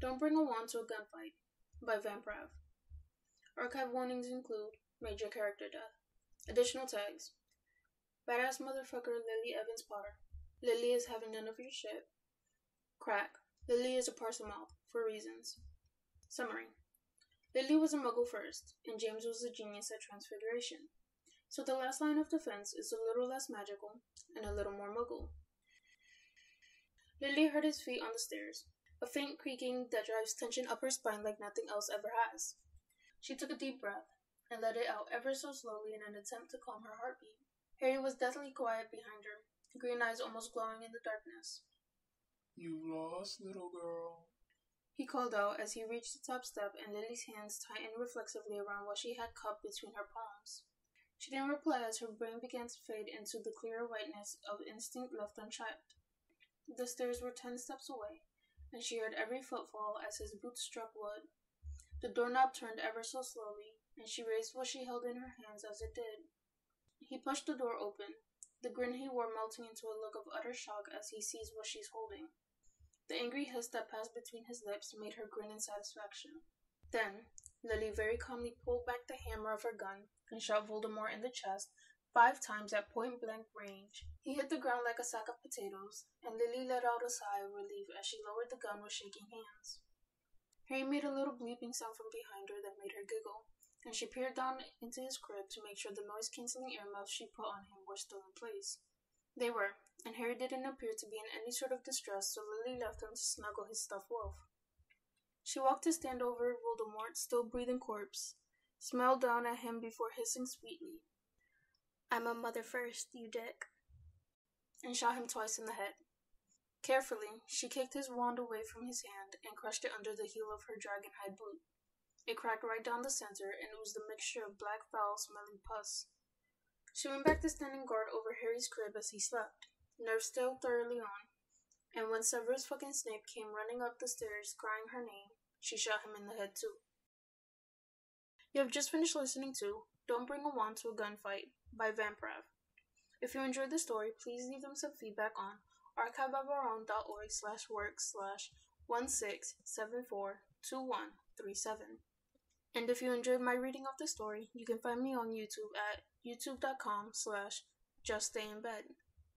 Don't Bring a Wand to a Gunfight by Vamprav. Archive warnings include major character death. Additional tags Badass motherfucker Lily Evans Potter. Lily is having none of your shit. Crack. Lily is a Parselmouth, for reasons. Summary Lily was a muggle first, and James was a genius at transfiguration. So the last line of defense is a little less magical and a little more muggle. Lily heard his feet on the stairs, a faint creaking that drives tension up her spine like nothing else ever has. She took a deep breath and let it out ever so slowly in an attempt to calm her heartbeat. Harry was deathly quiet behind her, green eyes almost glowing in the darkness. You lost, little girl. He called out as he reached the top step, and Lily's hands tightened reflexively around what she had cupped between her palms. She didn't reply as her brain began to fade into the clear whiteness of instinct left unchecked. The stairs were ten steps away, and she heard every footfall as his boots struck wood. The doorknob turned ever so slowly, and she raised what she held in her hands as it did. He pushed the door open, the grin he wore melting into a look of utter shock as he sees what she's holding. The angry hiss that passed between his lips made her grin in satisfaction. Then, Lily very calmly pulled back the hammer of her gun and shot Voldemort in the chest five times at point blank range. He hit the ground like a sack of potatoes, and Lily let out a sigh of relief as she lowered the gun with shaking hands. Harry made a little bleeping sound from behind her that made her giggle, and she peered down into his crib to make sure the noise canceling earmuffs she put on him were still in place. They were, and Harry didn't appear to be in any sort of distress, so Lily left him to snuggle his stuffed wolf. She walked to stand over Voldemort, still breathing corpse, smiled down at him before hissing sweetly, I'm a mother first, you dick, and shot him twice in the head. Carefully, she kicked his wand away from his hand and crushed it under the heel of her dragonhide boot. It cracked right down the center and oozed a mixture of black, foul smelling pus. She went back to standing guard over Harry's crib as he slept, nerves still thoroughly on, and when Severus fucking Snape came running up the stairs crying her name, she shot him in the head too. You have just finished listening to Don't Bring a Wand to a Gunfight by Vamprav. If you enjoyed the story, please leave them some feedback on archiveofourown.org slash work slash 16742137. And if you enjoyed my reading of the story, you can find me on YouTube at youtube.com slash just stay in bed.